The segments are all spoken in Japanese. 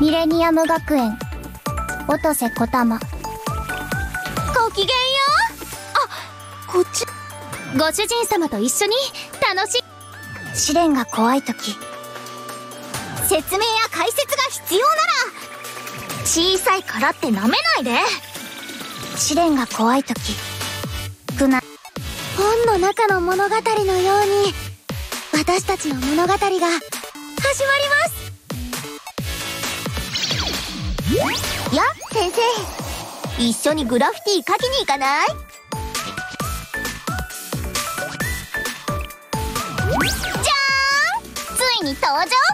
ミレニアム学園。音瀬小玉ごきげんよう。あこっち。ご主人様と一緒に楽し試練が怖い時説明や解説が必要なら小さいからってなめないで。試練が怖い時苦難。本の中の物語のように私たちの物語が始まります。や先生。一緒にグラフィティ描きに行かない？じゃーん！ついに登場！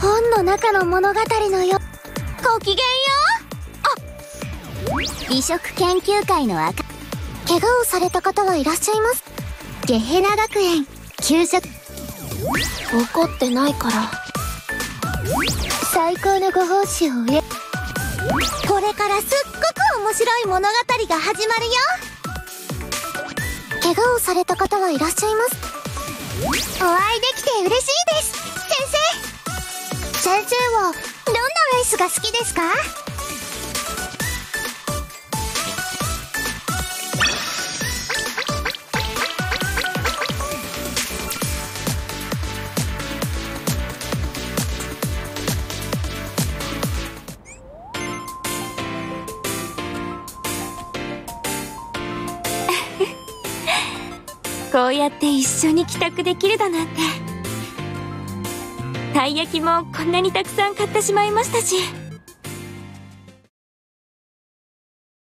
本の中の物語のよごきげんよ。うあ。美食研究会の赤。怪我をされた方はいらっしゃいます。ゲヘナ学園。給食怒ってないから。最高のご奉仕を上これからすっごく面白い物語が始まるよ。怪我をされた方はいらっしゃいます。お会いできて嬉しいです。先生。先生はどんなレースが好きですか？こうやって一緒に帰宅できるだなんて。たい焼きもこんなにたくさん買ってしまいましたし。